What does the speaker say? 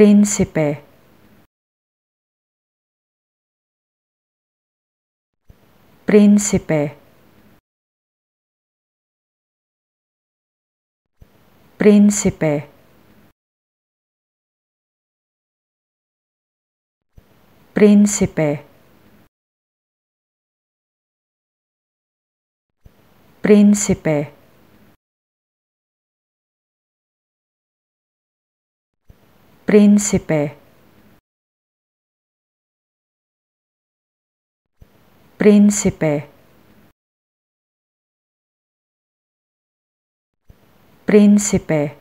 Prinsipe Prinsipe Prinsipe Prinsipe Prinsipe Prinsipe Prinsipe Prinsipe